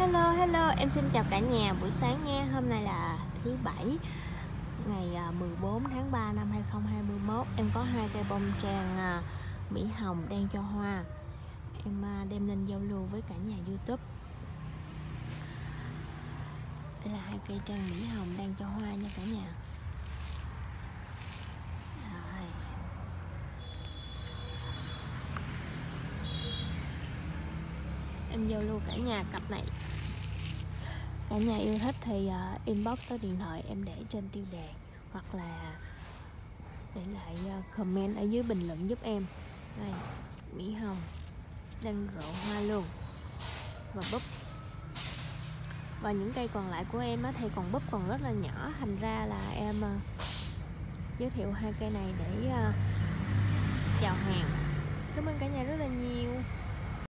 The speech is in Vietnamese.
Hello hello, em xin chào cả nhà buổi sáng nha. Hôm nay là thứ bảy ngày à, 14 tháng 3 năm 2021. Em có hai cây bông trang à, Mỹ Hồng đang cho hoa. Em à, đem lên giao lưu với cả nhà YouTube. Đây là hai cây trang Mỹ Hồng đang cho hoa nha cả nhà em giao lưu cả nhà cặp này. Cả nhà yêu thích thì uh, inbox số điện thoại em để trên tiêu đề hoặc là để lại uh, comment ở dưới bình luận giúp em. Đây mỹ hồng đang rộ hoa luôn và búp. Và những cây còn lại của em á, thì còn búp còn rất là nhỏ thành ra là em uh, giới thiệu hai cây này để uh, chào hàng. Cảm ơn cả nhà.